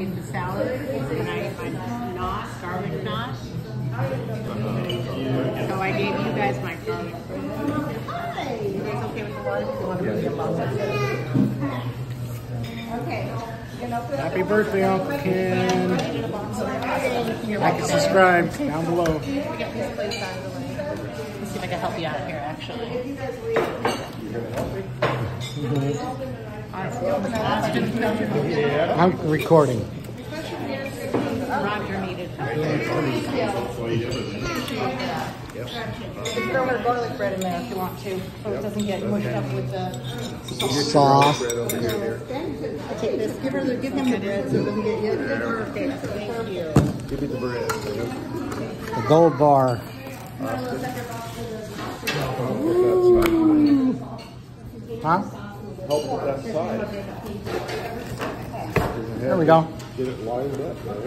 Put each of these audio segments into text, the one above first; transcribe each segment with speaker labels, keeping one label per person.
Speaker 1: eat the salad, and I my knot, garlic. So I gave you guys my garlic bread. You guys okay with the water? Want to bring your mom with you? Okay.
Speaker 2: Happy birthday, Uncle Ken. Like and subscribe down below.
Speaker 1: Get this place out of. Let's see if I can help you out here, actually.
Speaker 2: I'm recording.
Speaker 1: Roger needed help.
Speaker 3: Throw her garlic bread in there if you want to, so it doesn't get mushed up with the.
Speaker 2: Sauce.
Speaker 3: Take this, give her the, give him the bread so it doesn't get you.
Speaker 1: Perfect, thank you.
Speaker 4: Give me the bread.
Speaker 2: The gold bar. Huh?
Speaker 4: Help with that side.
Speaker 2: There we go.
Speaker 4: Get it lined up, right?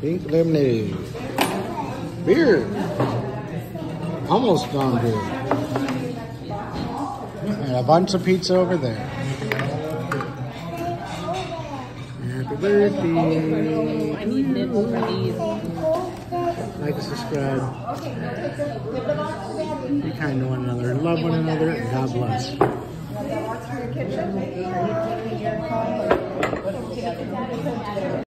Speaker 2: Pink lemonade. Beer. Almost gone beer. And a bunch of pizza over there. Happy birthday.
Speaker 1: I need nibs for these.
Speaker 2: Like subscribe. Be kind to one another. Love one another. God bless.